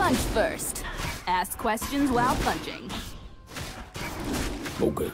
Punch first. Ask questions while punching. Okay.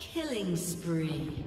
Killing spree.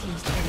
team's turn.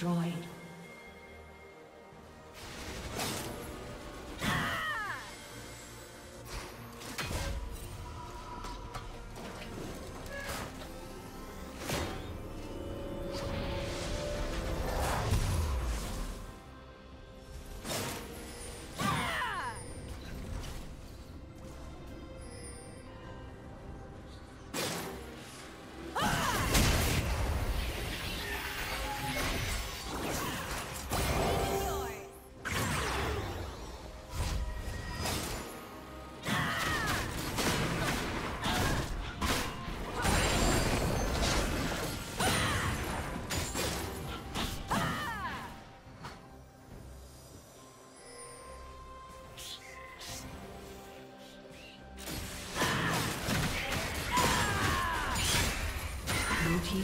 Destroyed.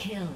Kill.